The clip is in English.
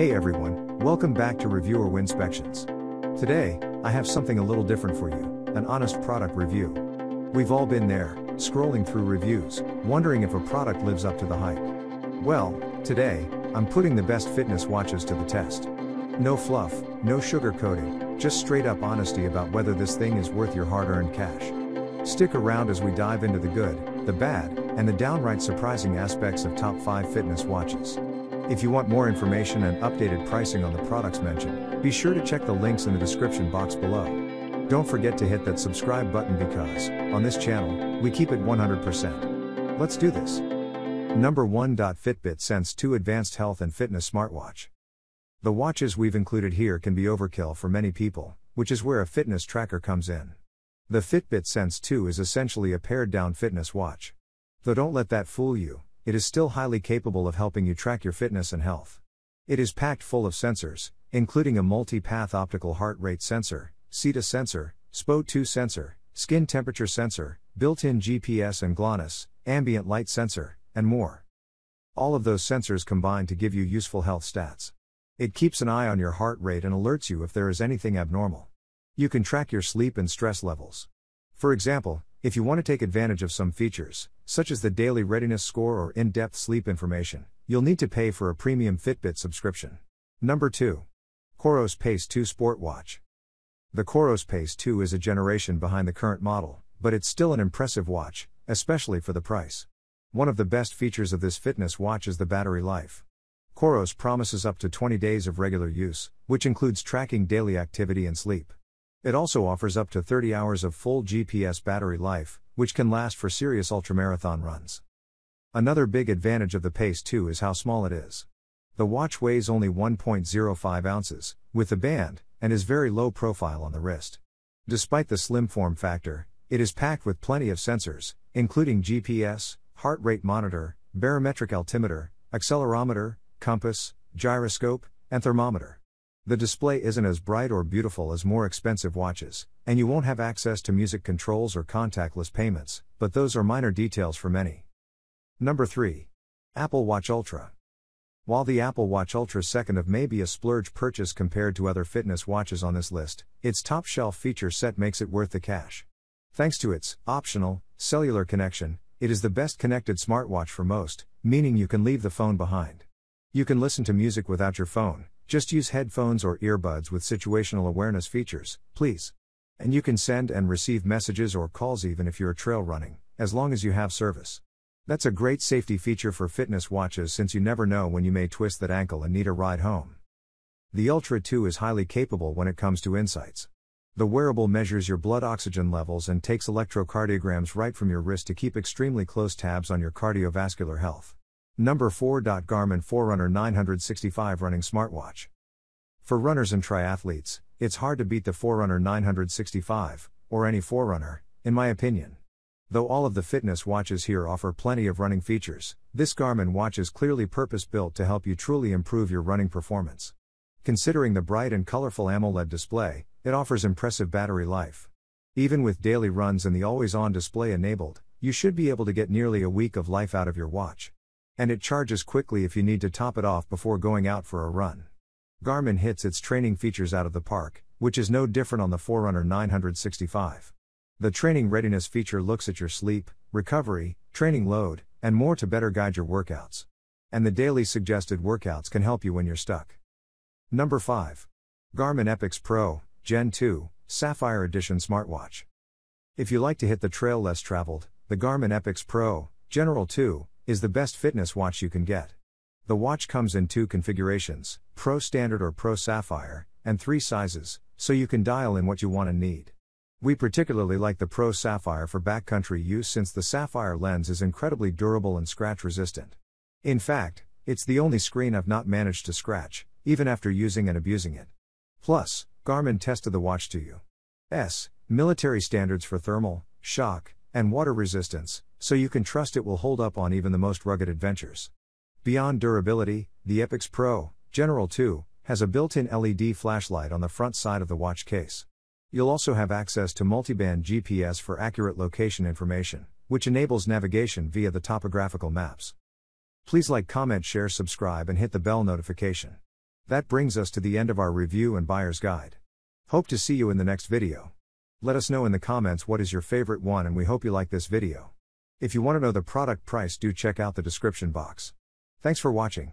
Hey everyone, welcome back to Reviewer Winspections. Today, I have something a little different for you an honest product review. We've all been there, scrolling through reviews, wondering if a product lives up to the hype. Well, today, I'm putting the best fitness watches to the test. No fluff, no sugarcoating, just straight up honesty about whether this thing is worth your hard earned cash. Stick around as we dive into the good, the bad, and the downright surprising aspects of top 5 fitness watches. If you want more information and updated pricing on the products mentioned, be sure to check the links in the description box below. Don't forget to hit that subscribe button because, on this channel, we keep it 100%. Let's do this. Number 1. Fitbit Sense 2 Advanced Health and Fitness Smartwatch. The watches we've included here can be overkill for many people, which is where a fitness tracker comes in. The Fitbit Sense 2 is essentially a pared down fitness watch. Though don't let that fool you, it is still highly capable of helping you track your fitness and health. It is packed full of sensors, including a multi path optical heart rate sensor, cEDA sensor, SPO2 sensor, skin temperature sensor, built in GPS and GLONASS, ambient light sensor, and more. All of those sensors combine to give you useful health stats. It keeps an eye on your heart rate and alerts you if there is anything abnormal. You can track your sleep and stress levels. For example, if you want to take advantage of some features, such as the daily readiness score or in depth sleep information, you'll need to pay for a premium Fitbit subscription. Number 2. Coros Pace 2 Sport Watch. The Coros Pace 2 is a generation behind the current model, but it's still an impressive watch, especially for the price. One of the best features of this fitness watch is the battery life. Coros promises up to 20 days of regular use, which includes tracking daily activity and sleep. It also offers up to 30 hours of full GPS battery life, which can last for serious ultramarathon runs. Another big advantage of the Pace 2 is how small it is. The watch weighs only 1.05 ounces, with the band, and is very low profile on the wrist. Despite the slim form factor, it is packed with plenty of sensors, including GPS, heart rate monitor, barometric altimeter, accelerometer, compass, gyroscope, and thermometer. The display isn't as bright or beautiful as more expensive watches, and you won't have access to music controls or contactless payments, but those are minor details for many. Number 3. Apple Watch Ultra. While the Apple Watch Ultra 2nd of may be a splurge purchase compared to other fitness watches on this list, its top shelf feature set makes it worth the cash. Thanks to its optional cellular connection, it is the best connected smartwatch for most, meaning you can leave the phone behind. You can listen to music without your phone, just use headphones or earbuds with situational awareness features, please. And you can send and receive messages or calls even if you're trail running, as long as you have service. That's a great safety feature for fitness watches since you never know when you may twist that ankle and need a ride home. The Ultra 2 is highly capable when it comes to insights. The wearable measures your blood oxygen levels and takes electrocardiograms right from your wrist to keep extremely close tabs on your cardiovascular health. Number 4. Garmin Forerunner 965 Running Smartwatch. For runners and triathletes, it's hard to beat the Forerunner 965, or any Forerunner, in my opinion. Though all of the fitness watches here offer plenty of running features, this Garmin watch is clearly purpose built to help you truly improve your running performance. Considering the bright and colorful AMOLED display, it offers impressive battery life. Even with daily runs and the always on display enabled, you should be able to get nearly a week of life out of your watch. And it charges quickly if you need to top it off before going out for a run. Garmin hits its training features out of the park, which is no different on the Forerunner 965. The training readiness feature looks at your sleep, recovery, training load, and more to better guide your workouts. And the daily suggested workouts can help you when you're stuck. Number 5. Garmin Epix Pro, Gen 2, Sapphire Edition Smartwatch. If you like to hit the trail less traveled, the Garmin Epix Pro, General 2, is the best fitness watch you can get. The watch comes in two configurations Pro Standard or Pro Sapphire, and three sizes, so you can dial in what you want and need. We particularly like the Pro Sapphire for backcountry use since the Sapphire lens is incredibly durable and scratch resistant. In fact, it's the only screen I've not managed to scratch, even after using and abusing it. Plus, Garmin tested the watch to you. S. Military standards for thermal, shock, and water resistance, so you can trust it will hold up on even the most rugged adventures. Beyond durability, the Epix Pro, General 2, has a built in LED flashlight on the front side of the watch case. You'll also have access to multiband GPS for accurate location information, which enables navigation via the topographical maps. Please like, comment, share, subscribe, and hit the bell notification. That brings us to the end of our review and buyer's guide. Hope to see you in the next video. Let us know in the comments what is your favorite one and we hope you like this video. If you want to know the product price do check out the description box. Thanks for watching.